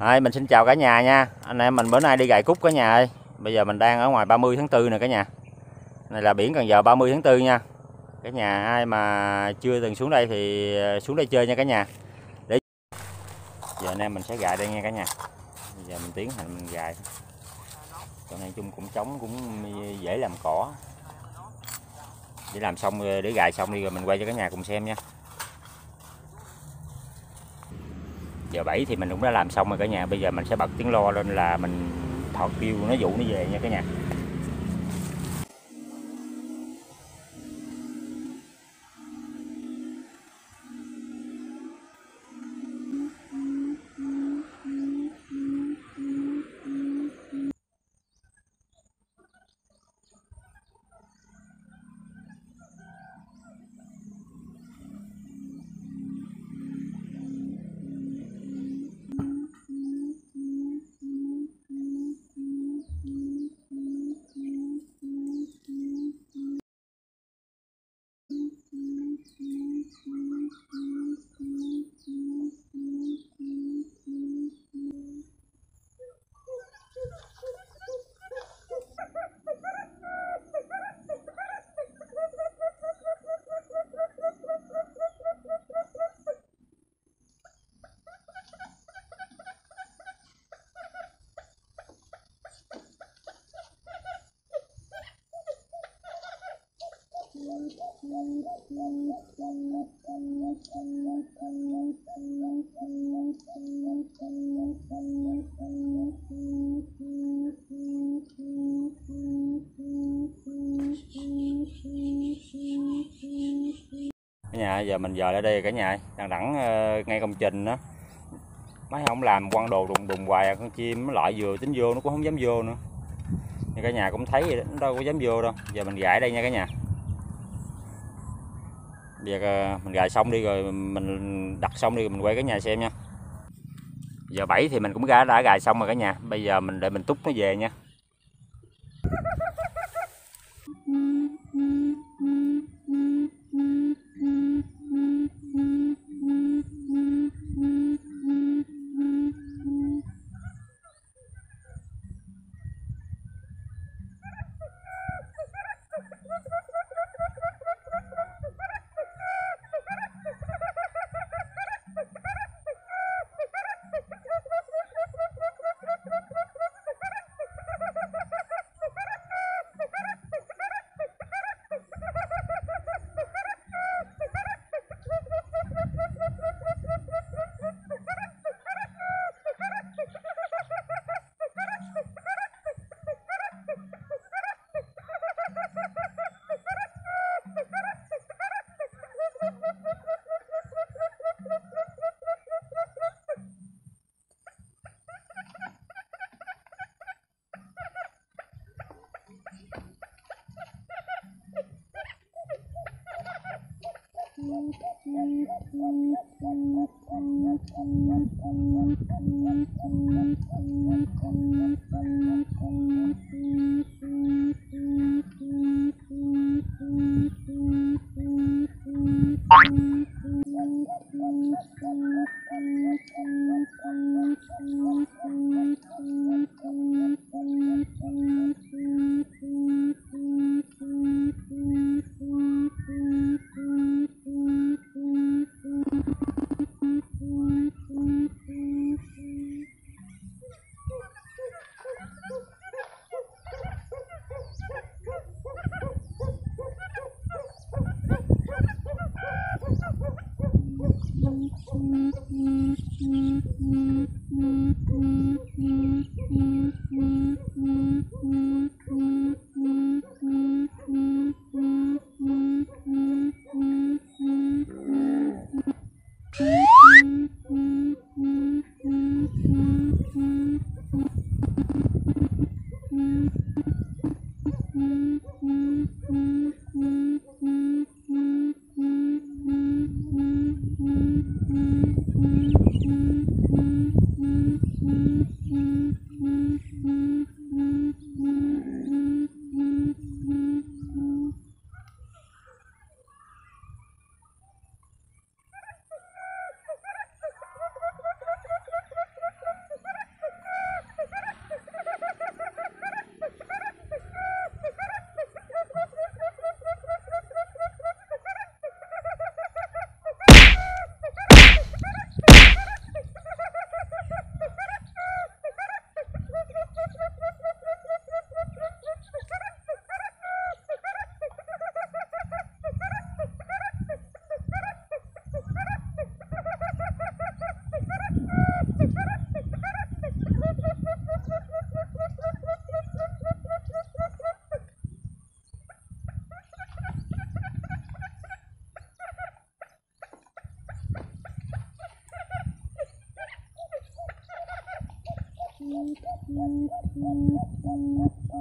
Rồi, mình xin chào cả nhà nha. Anh em mình bữa nay đi gài cúc cả nhà ơi. Bây giờ mình đang ở ngoài 30 tháng 4 nè cả nhà. Này là biển Cần Giờ 30 tháng 4 nha. Cả nhà ai mà chưa từng xuống đây thì ờ, xuống đây chơi nha cả nhà. Để Giờ anh em mình sẽ gài đây nha cả nhà. Bây giờ mình tiến hành mình gài. Chỗ này chung cũng trống cũng dễ làm cỏ. Để làm xong để gài xong đi rồi mình quay cho cả nhà cùng xem nha. Giờ 7 thì mình cũng đã làm xong rồi cả nhà. Bây giờ mình sẽ bật tiếng lo lên là mình thọt kêu nó dụ nó về nha cả nhà. Giờ mình giờ ở đây cả nhà đang đẳng uh, ờ, ngay công trình đó. Mấy ông làm quăng đồ đùng đùng hoài à, con chim nó loại vừa tính vô nó cũng không dám vô nữa. Thì cả nhà cũng thấy vậy đó, nó đâu có dám vô đâu. Giờ mình gãi đây nha cả nhà. Giờ uh, mình gài xong đi rồi mình đặt xong đi rồi mình quay cả nhà xem nha. Giờ 7 thì mình cũng đã gài xong rồi cả nhà. Bây giờ mình để mình túc nó về nha. Thank you. Bye.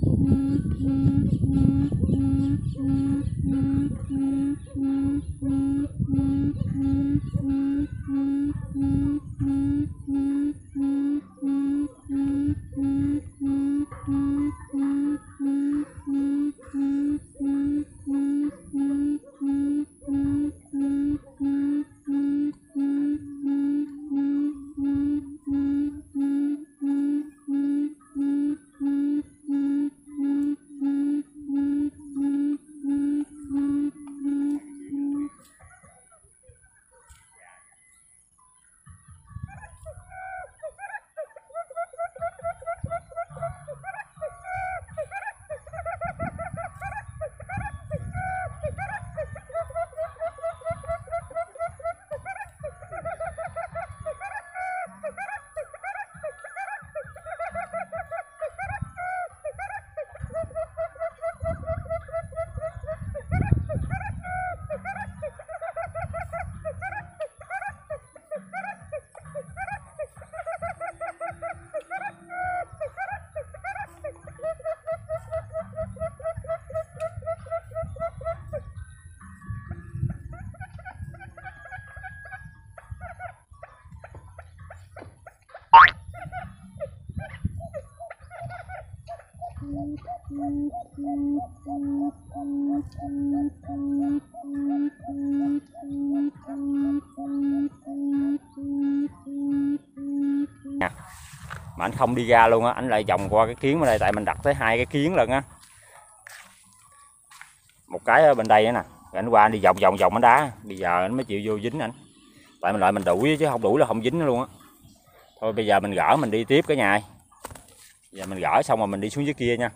mà anh không đi ra luôn á. Anh lại vòng qua cái kiến bên đây, tại mình đặt tới hai cái kiến lần á. Một cái ở bên đây á nè. Anh qua anh đi vòng vòng vòng anh đá. Bây giờ anh mới chịu vô dính anh. Tại mình lại mình đuổi chứ không đuổi là không dính luôn á. Thôi bây giờ mình gỡ mình đi tiếp cả nhà giờ mình gỡ xong rồi mình đi xuống dưới kia nha.